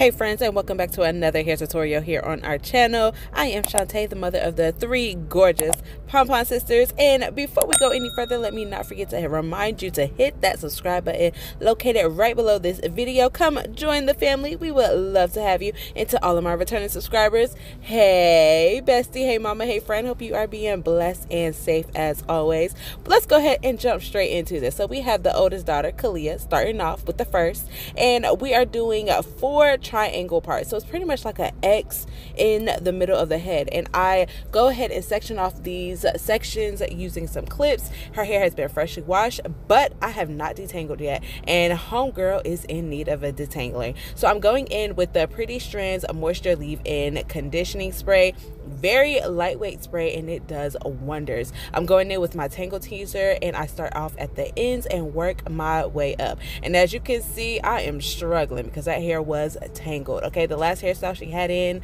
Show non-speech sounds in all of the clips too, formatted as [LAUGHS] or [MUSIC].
Hey friends and welcome back to another hair tutorial here on our channel. I am Shantae, the mother of the three gorgeous PonPon sisters. And before we go any further, let me not forget to remind you to hit that subscribe button located right below this video. Come join the family. We would love to have you. And to all of my returning subscribers, hey bestie, hey mama, hey friend. Hope you are being blessed and safe as always. But let's go ahead and jump straight into this. So we have the oldest daughter, Kalia, starting off with the first. And we are doing four triangle part. So it's pretty much like an X in the middle of the head. And I go ahead and section off these sections using some clips. Her hair has been freshly washed, but I have not detangled yet. And homegirl is in need of a detangling. So I'm going in with the Pretty Strands Moisture Leave-In Conditioning Spray very lightweight spray and it does wonders i'm going in with my Tangle Teezer and i start off at the ends and work my way up and as you can see i am struggling because that hair was tangled okay? The last hairstyle she had in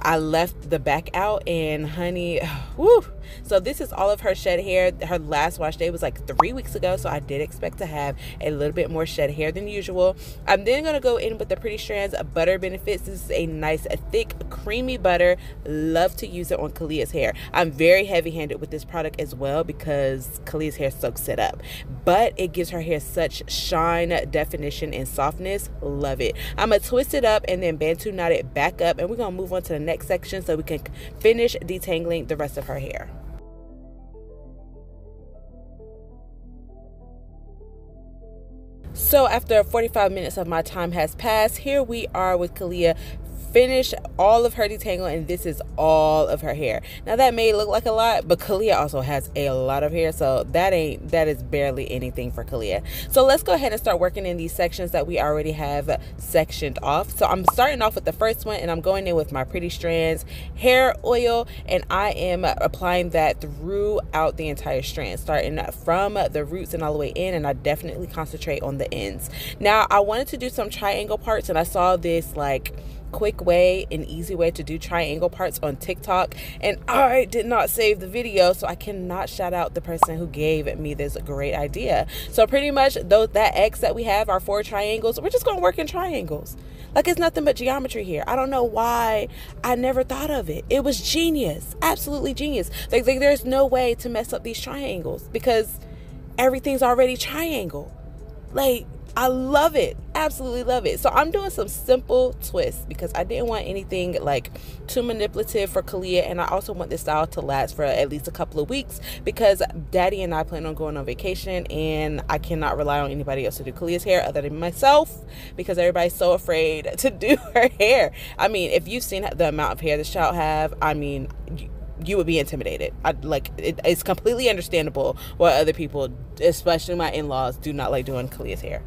i left the back out and honey [SIGHS] whoo so this is all of her shed hair. Her last wash day was like three weeks ago so i did expect to have a little bit more shed hair than usual. I'm then to go in with the pretty strands butter benefits. This is a nice thick creamy butter. Love to use it on Kalia's hair. I'm very heavy handed with this product as well because Kalia's hair soaks it up. But it gives her hair such shine definition and softness. Love it. I'm gonna twist it up and then bantu knot it back up and we're gonna move on to the next section so we can finish detangling the rest of her hair. So after 45 minutes of my time has passed, here we are with Kalia finish all of her detangle and this is all of her hair. Now that may look like a lot but Kalia also has a lot of hair so that ain't that is barely anything for Kalia. So let's go ahead and start working in these sections that we already have sectioned off. So I'm starting off with the first one and I'm going in with my pretty strands hair oil and I am applying that throughout the entire strand starting from the roots and all the way in and I definitely concentrate on the ends. Now I wanted to do some triangle parts and I saw this like quick way an easy way to do triangle parts on TikTok and I did not save the video so I cannot shout out the person who gave me this great idea. So pretty much those that X that we have our four triangles we're just gonna work in triangles. Like it's nothing but geometry here. I don't know why I never thought of it. It was genius. Absolutely genius. Like, like there's no way to mess up these triangles because everything's already triangle. Like I love it. Absolutely love it. So I'm doing some simple twists because I didn't want anything like too manipulative for Kalia and I also want this style to last for at least a couple of weeks because daddy and I plan on going on vacation and I cannot rely on anybody else to do Kalia's hair other than myself because everybody's so afraid [LAUGHS] to do her hair. I mean, if you've seen the amount of hair this child have, I mean, you would be intimidated. I like it, it's completely understandable why other people, especially my in-laws, do not like doing Kalia's hair.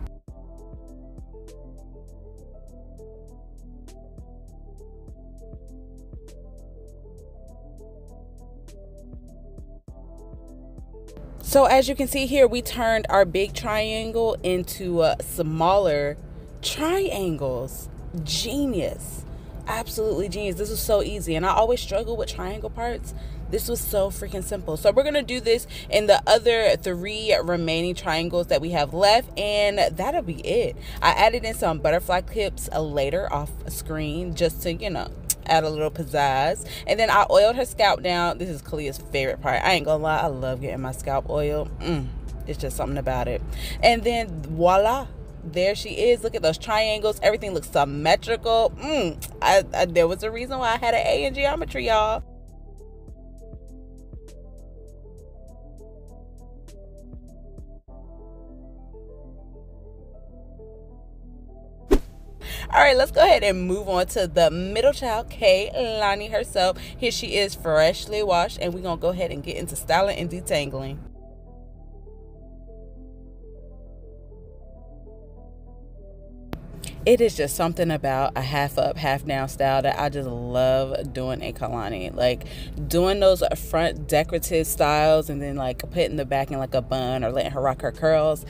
So as you can see here, we turned our big triangle into uh, smaller triangles. Genius. Absolutely genius. This was so easy. And I always struggle with triangle parts. This was so freaking simple. So we're going to do this in the other three remaining triangles that we have left. And that'll be it. I added in some butterfly clips later off screen just to, you know, add a little pizzazz. And then I oiled her scalp down. This is Kalia's favorite part. I ain't gonna lie, I love getting my scalp oil. Mm, it's just something about it. And then voila, there she is. Look at those triangles. Everything looks symmetrical. Mm, I, I, there was a reason why I had an A in geometry, y'all. All right, let's go ahead and move on to the middle child, Kaylani herself. Here she is freshly washed, and we're to go ahead and get into styling and detangling. it is just something about a half up, half down style that I just love doing a Kalani. Like doing those front decorative styles and then like putting the back in like a bun or letting her rock her curls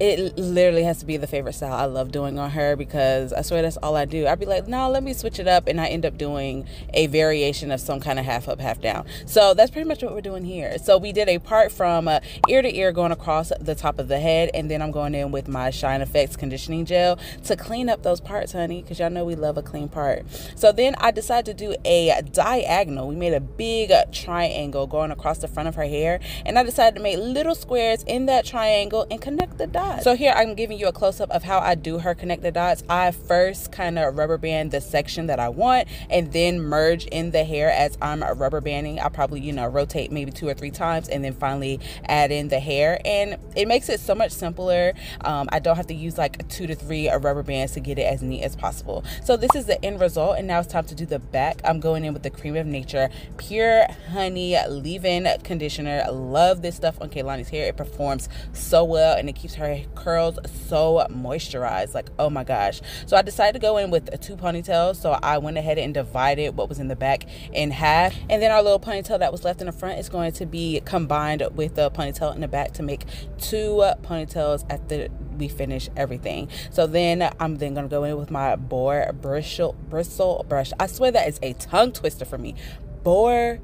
it literally has to be the favorite style I love doing on her because I swear that's all I do. I'd be like, no, let me switch it up, and I end up doing a variation of some kind of half up, half down. So that's pretty much what we're doing here. So we did a part from uh, ear to ear going across the top of the head, and then I'm going in with my Shine Effects conditioning gel to clean up those parts, honey, because y'all know we love a clean part. So then I decided to do a diagonal. We made a big triangle going across the front of her hair, and I decided to make little squares in that triangle and connect the dots So here I'm giving you a close up of how I do her connect the dots. I first kind of rubber band the section that I want and then merge in the hair as I'm rubber banding. I probably, you know, rotate maybe two or three times and then finally add in the hair. And it makes it so much simpler. Um, I don't have to use like two to three rubber bands to get it as neat as possible. So this is the end result. And now it's time to do the back. I'm going in with the Cream of Nature Pure Honey Leave-In Conditioner. Love this stuff on Kehlani's hair. It performs so well and it keeps her curls so moisturized. Like, oh my gosh. So I decided to go in with two ponytails. So I went ahead and divided what was in the back in half. And then our little ponytail that was left in the front is going to be combined with the ponytail in the back to make two ponytails after we finish everything. So then I'm then to go in with my boar bristle, bristle brush. I swear that is a tongue twister for me. Boar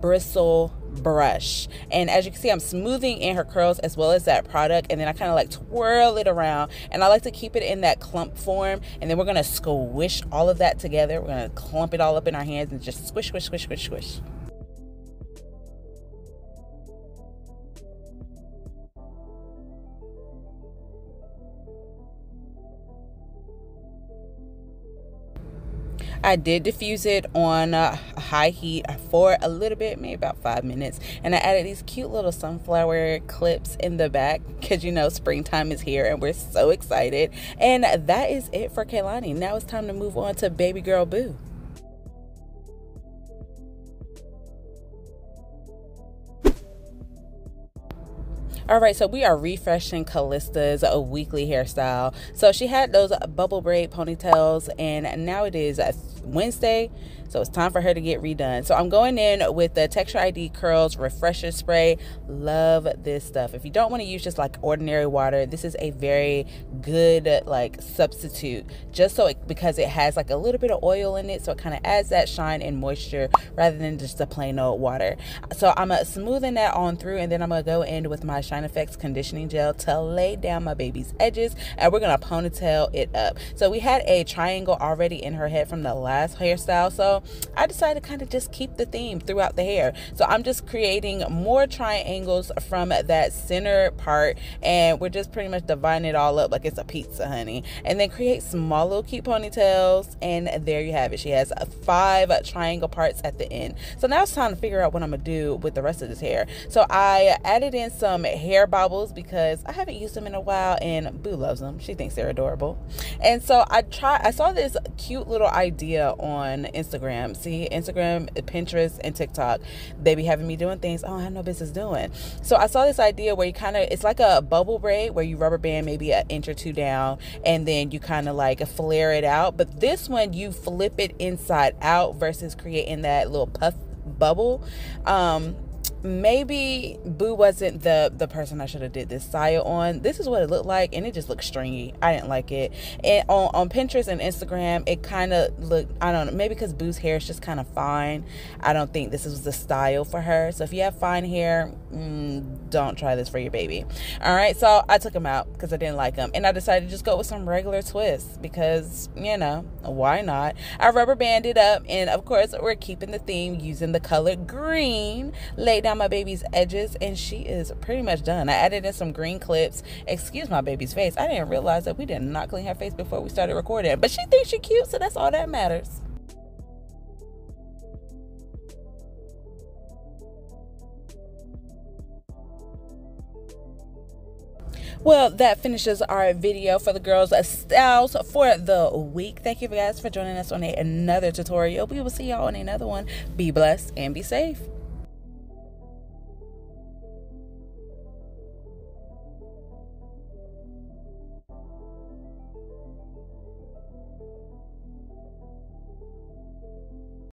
bristle brush. And as you can see I'm smoothing in her curls as well as that product. And then I kind of like twirl it around. And I like to keep it in that clump form. And then we're gonna squish all of that together. We're gonna clump it all up in our hands and just squish squish squish squish squish I did diffuse it on uh, high heat for a little bit, maybe about five minutes. And I added these cute little sunflower clips in the back because you know springtime is here and we're so excited. And that is it for Kehlani. Now it's time to move on to baby girl Boo. All right, so we are refreshing Callista's a weekly hairstyle. So she had those bubble braid ponytails, and now it is Wednesday. So it's time for her to get redone. So I'm going in with the Texture ID Curls Refresher Spray. Love this stuff. If you don't want to use just like ordinary water, this is a very good like substitute just so it, because it has like a little bit of oil in it. So it kind of adds that shine and moisture rather than just a plain old water. So I'm uh, smoothing that on through and then I'm going to go in with my Shine Effects conditioning gel to lay down my baby's edges and we're going to ponytail it up. So we had a triangle already in her head from the last hairstyle. So I decided to kind of just keep the theme throughout the hair. So I'm just creating more triangles from that center part and we're just pretty much dividing it all up like it's a pizza, honey. And then create small little cute ponytails and there you have it. She has five triangle parts at the end. So now it's time to figure out what I'm gonna do with the rest of this hair. So I added in some hair bobbles because I haven't used them in a while and Boo loves them. She thinks they're adorable. And so I try I saw this cute little idea on Instagram. See, Instagram, Pinterest, and TikTok, they be having me doing things I have no business doing. So I saw this idea where you kind of, it's like a bubble braid where you rubber band maybe an inch or two down and then you kind of like flare it out. But this one, you flip it inside out versus creating that little puff bubble. Um, maybe Boo wasn't the the person I should have did this style on. This is what it looked like, and it just looked stringy. I didn't like it. And on, on Pinterest and Instagram, it kind of looked. I don't know. Maybe because Boo's hair is just kind of fine. I don't think this is the style for her. So if you have fine hair, mm, don't try this for your baby. All right. So I took them out because I didn't like them, and I decided to just go with some regular twists because you know why not? I rubber banded up, and of course we're keeping the theme using the color green. Laid down my baby's edges and she is pretty much done. I added in some green clips. Excuse my baby's face. I didn't realize that we did not clean her face before we started recording. But she thinks she's cute, so that's all that matters. Well, that finishes our video for the girls' styles for the week. Thank you guys for joining us on a, another tutorial. We will see y'all on another one. Be blessed and be safe.